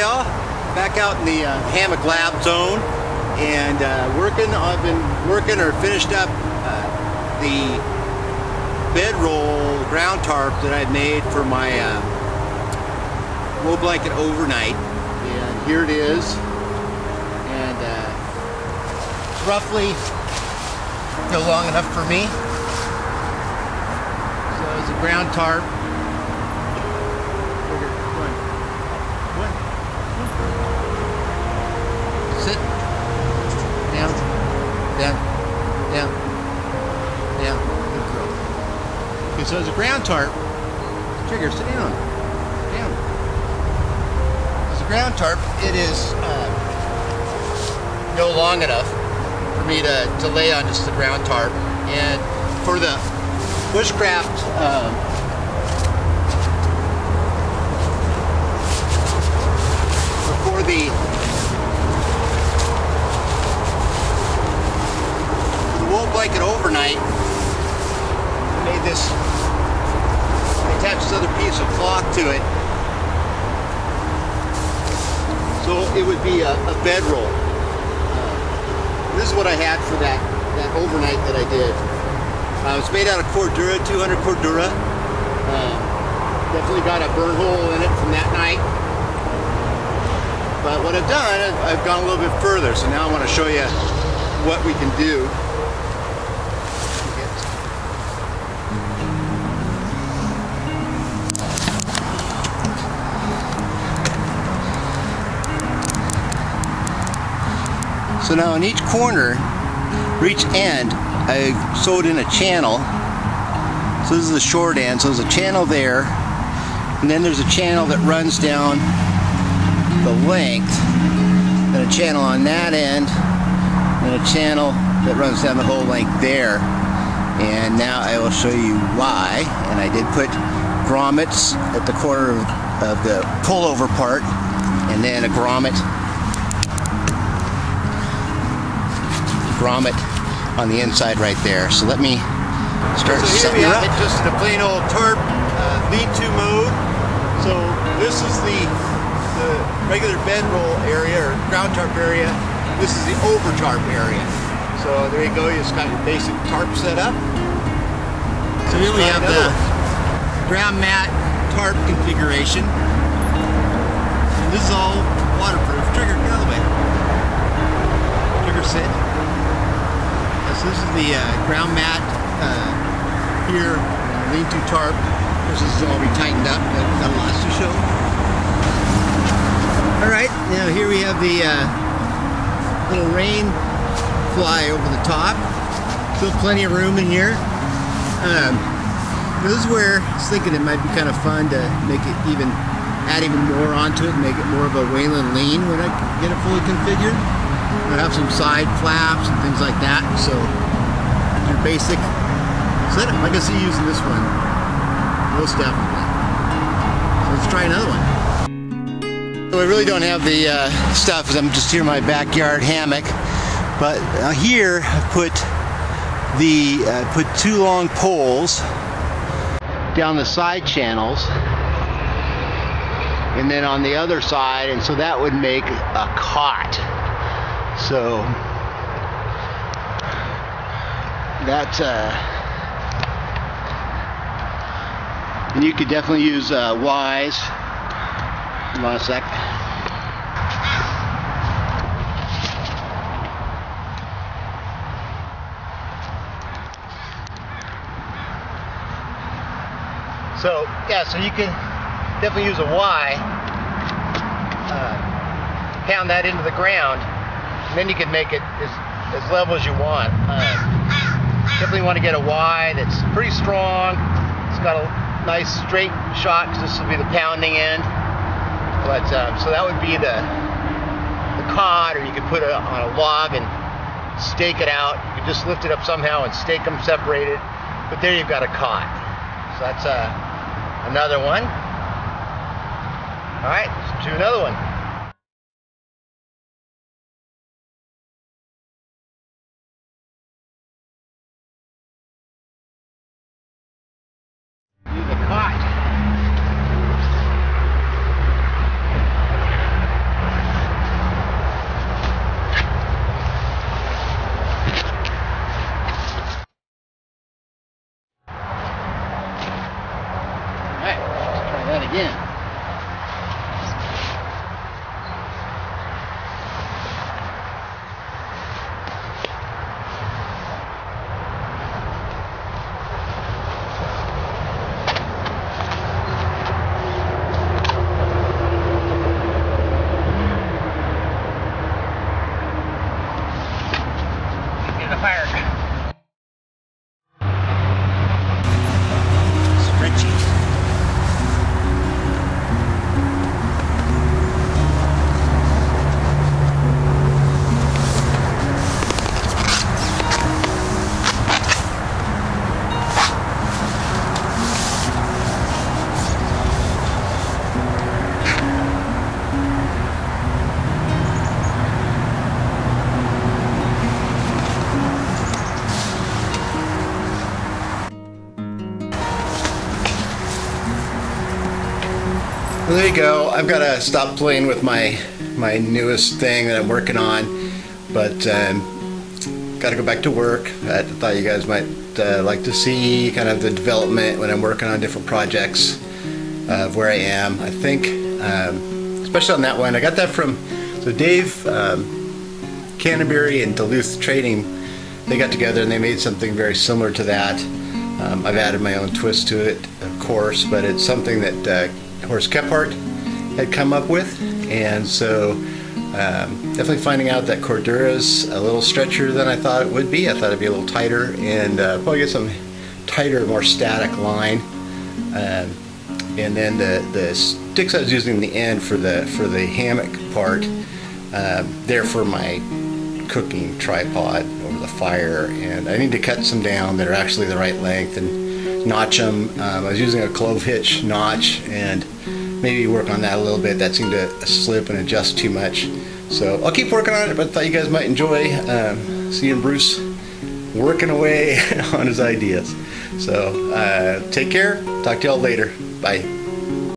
y'all. Back out in the uh, hammock lab zone and uh, working. I've been working or finished up uh, the bedroll ground tarp that I made for my uh, wool blanket overnight. And here it is. And uh, roughly know, long enough for me. So it's a ground tarp. Sit. Down. Down. Down. Down. Good girl. Okay, so as a ground tarp, Trigger, sit down. Down. As a ground tarp, it is uh, no long enough for me to, to lay on just the ground tarp. And for the bushcraft um, for the wool blanket overnight. I made this I attached this other piece of cloth to it. So it would be a, a bedroll. Uh, this is what I had for that that overnight that I did. Uh, it's made out of Cordura 200 Cordura. Uh, definitely got a burn hole in it from that night. But what I've done, I've gone a little bit further. So now I want to show you what we can do. So now in each corner, or each end, I sewed in a channel. So this is the short end, so there's a channel there, and then there's a channel that runs down the length and a channel on that end and a channel that runs down the whole length there. And now I will show you why. And I did put grommets at the corner of, of the pullover part and then a grommet grommet on the inside right there so let me start so setting here we her have up it just in a plain old tarp uh, lean-to mode. So this is the the regular bedroll area or ground tarp area. This is the over tarp area. So there you go. You just got your basic tarp set up. So here we have another the ground mat tarp configuration. And this is all waterproof. Trigger, get out of the way. Trigger sit. So this is the uh, ground mat uh, here, lean-to tarp. This is all retightened up. Got got lots to show. All right, now here we have the uh, little rain fly over the top. Still plenty of room in here. Um, this is where I was thinking it might be kind of fun to make it even, add even more onto it, make it more of a Whelen lean when I get it fully configured. I have some side flaps and things like that, so your basic setup. I can see using this one, most definitely. So let's try another one. So I really don't have the uh, stuff I'm just here in my backyard hammock. But uh, here I put the uh, put two long poles down the side channels, and then on the other side, and so that would make a cot. So that. Uh, and you could definitely use uh, Wise. Hold on a sec. So yeah, so you can definitely use a Y, uh, pound that into the ground, and then you can make it as, as level as you want. Uh, definitely want to get a Y that's pretty strong. It's got a nice straight shot because this will be the pounding end. But um, so that would be the the cot, or you could put it on a log and stake it out. You could just lift it up somehow and stake them separated. But there you've got a cot. So that's uh, another one. All right, let's do another one. Use a cot. Again. Get the fire. Well, there you go. I've got to stop playing with my my newest thing that I'm working on, but um, got to go back to work. I thought you guys might uh, like to see kind of the development when I'm working on different projects of where I am. I think, um, especially on that one, I got that from so Dave um, Canterbury and Duluth Trading. They got together and they made something very similar to that. Um, I've added my own twist to it, of course, but it's something that uh, Horace Kephart had come up with, and so um, definitely finding out that Cordura's a little stretchier than I thought it would be. I thought it'd be a little tighter, and uh, probably get some tighter, more static line. Um, and then the the sticks I was using in the end for the for the hammock part, uh, they're for my cooking tripod over the fire and I need to cut some down that are actually the right length and notch them. Um, I was using a clove hitch notch and maybe work on that a little bit. That seemed to slip and adjust too much. So I'll keep working on it, but I thought you guys might enjoy um, seeing Bruce working away on his ideas. So uh, take care. Talk to y'all later. Bye.